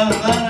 Daria,